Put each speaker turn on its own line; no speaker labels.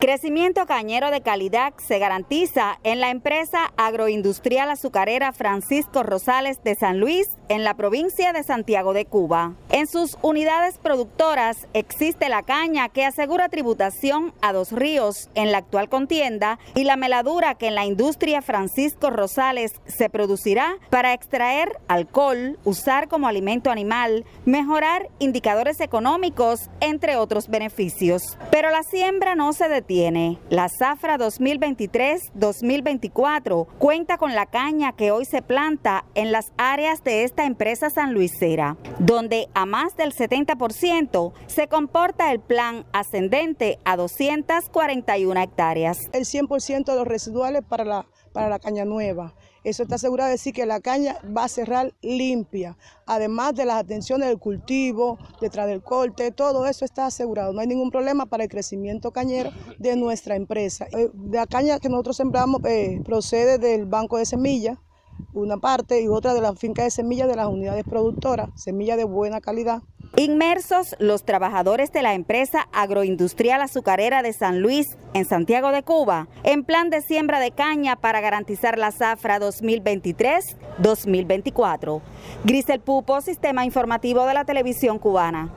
Crecimiento cañero de calidad se garantiza en la empresa agroindustrial azucarera Francisco Rosales de San Luis, en la provincia de Santiago de Cuba. En sus unidades productoras existe la caña que asegura tributación a dos ríos en la actual contienda y la meladura que en la industria Francisco Rosales se producirá para extraer alcohol, usar como alimento animal, mejorar indicadores económicos, entre otros beneficios. Pero la siembra no se detiene tiene. La zafra 2023-2024 cuenta con la caña que hoy se planta en las áreas de esta empresa sanluisera, donde a más del 70% se comporta el plan ascendente a 241 hectáreas.
El 100% de los residuales para la, para la caña nueva. Eso está asegurado de decir que la caña va a cerrar limpia, además de las atenciones del cultivo, detrás del corte, todo eso está asegurado. No hay ningún problema para el crecimiento cañero de nuestra empresa. Eh, la caña que nosotros sembramos eh, procede del banco de semillas, una parte, y otra de la finca de semillas de las unidades productoras, semillas de buena calidad.
Inmersos los trabajadores de la empresa agroindustrial azucarera de San Luis en Santiago de Cuba en plan de siembra de caña para garantizar la zafra 2023-2024. Grisel Pupo, Sistema Informativo de la Televisión Cubana.